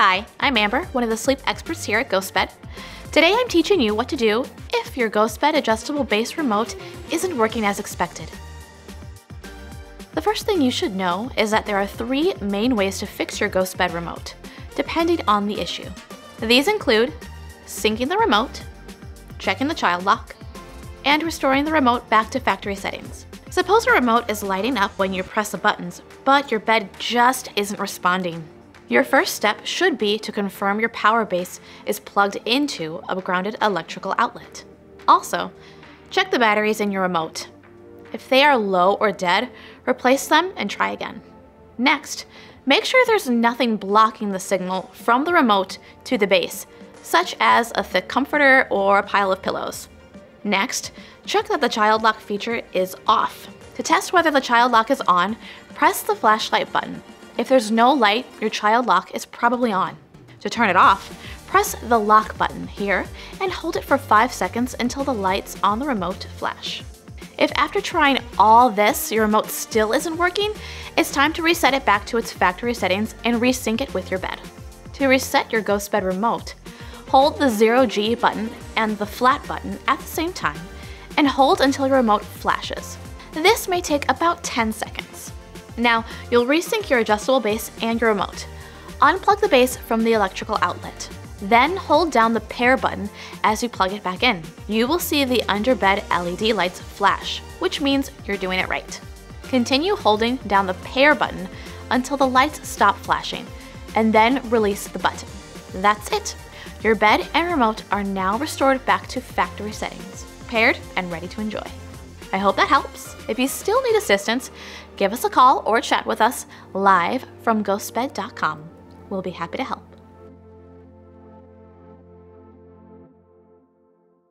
Hi, I'm Amber, one of the sleep experts here at GhostBed. Today I'm teaching you what to do if your GhostBed adjustable base remote isn't working as expected. The first thing you should know is that there are three main ways to fix your GhostBed remote, depending on the issue. These include syncing the remote, checking the child lock, and restoring the remote back to factory settings. Suppose a remote is lighting up when you press the buttons, but your bed just isn't responding. Your first step should be to confirm your power base is plugged into a grounded electrical outlet. Also, check the batteries in your remote. If they are low or dead, replace them and try again. Next, make sure there's nothing blocking the signal from the remote to the base, such as a thick comforter or a pile of pillows. Next, check that the child lock feature is off. To test whether the child lock is on, press the flashlight button if there's no light, your child lock is probably on. To turn it off, press the lock button here and hold it for 5 seconds until the lights on the remote flash. If after trying all this, your remote still isn't working, it's time to reset it back to its factory settings and resync it with your bed. To reset your GhostBed remote, hold the 0G button and the flat button at the same time and hold until your remote flashes. This may take about 10 seconds. Now, you'll resync your adjustable base and your remote. Unplug the base from the electrical outlet. Then hold down the pair button as you plug it back in. You will see the underbed LED lights flash, which means you're doing it right. Continue holding down the pair button until the lights stop flashing, and then release the button. That's it. Your bed and remote are now restored back to factory settings, paired and ready to enjoy. I hope that helps. If you still need assistance, give us a call or chat with us live from ghostbed.com. We'll be happy to help.